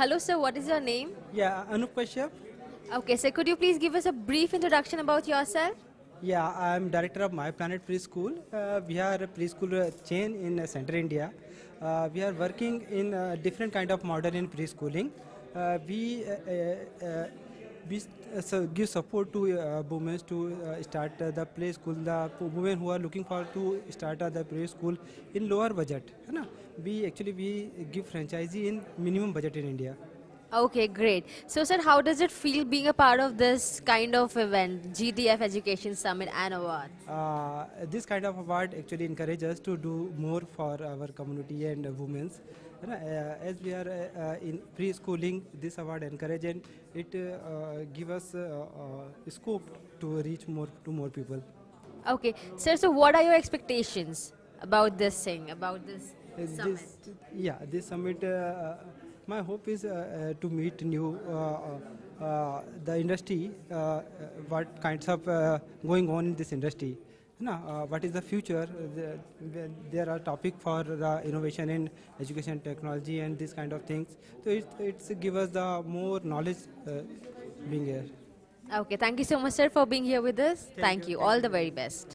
Hello, sir. What is your name? Yeah, Anup Kashyap. Okay, sir. Could you please give us a brief introduction about yourself? Yeah, I'm director of Myplanet Preschool. Uh, we are a preschool chain in uh, Central India. Uh, we are working in uh, different kind of model in preschooling. Uh, we uh, uh, we uh, so give support to uh, women to uh, start the play school. The women who are looking for to start the preschool in lower budget. ना? We actually we give franchisee in minimum budget in India. Okay, great. So, sir, how does it feel being a part of this kind of event, GTF Education Summit and Award? Uh, this kind of award actually encourages us to do more for our community and uh, women's. Uh, as we are uh, uh, in preschooling, this award encourage and it uh, uh, give us scope to reach more to more people. Okay, sir. So, what are your expectations about this thing, about this? This, yeah, this summit. Uh, my hope is uh, uh, to meet new uh, uh, uh, the industry. Uh, uh, what kinds of uh, going on in this industry? No, uh, what is the future? Uh, the- the- there are topic for the innovation in education technology and this kind of things. So it it's give us the more knowledge uh, being here. Okay, thank you so much, sir, for being here with us. Thank, you, you. thank All you the very best.